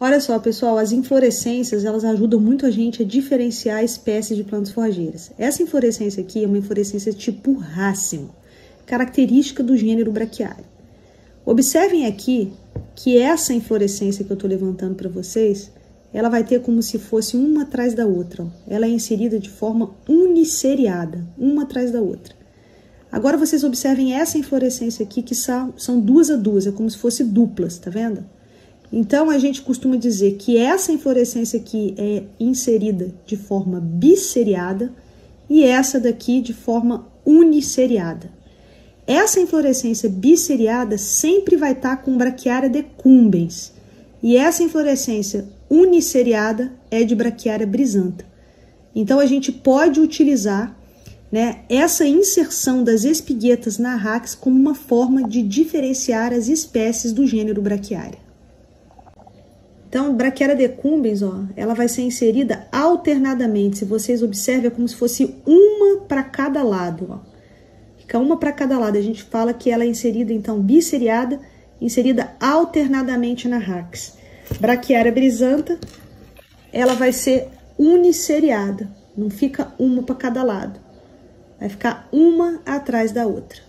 Olha só, pessoal, as inflorescências, elas ajudam muito a gente a diferenciar espécies de plantas forrageiras. Essa inflorescência aqui é uma inflorescência tipo rácimo, característica do gênero braquiário. Observem aqui que essa inflorescência que eu estou levantando para vocês, ela vai ter como se fosse uma atrás da outra. Ó. Ela é inserida de forma uniceriada, uma atrás da outra. Agora vocês observem essa inflorescência aqui, que são, são duas a duas, é como se fosse duplas, tá vendo? Então, a gente costuma dizer que essa inflorescência aqui é inserida de forma bisseriada e essa daqui de forma uniceriada. Essa inflorescência bisseriada sempre vai estar com braquiária decumbens e essa inflorescência uniceriada é de braquiária brisanta. Então, a gente pode utilizar né, essa inserção das espiguetas na rax como uma forma de diferenciar as espécies do gênero braquiária. Então, braquiária decumbens, ó, ela vai ser inserida alternadamente. Se vocês observem, é como se fosse uma para cada lado, ó. Fica uma para cada lado. A gente fala que ela é inserida, então, bisseriada, inserida alternadamente na rax. Braquiária brisanta, ela vai ser uniceriada, não fica uma para cada lado. Vai ficar uma atrás da outra.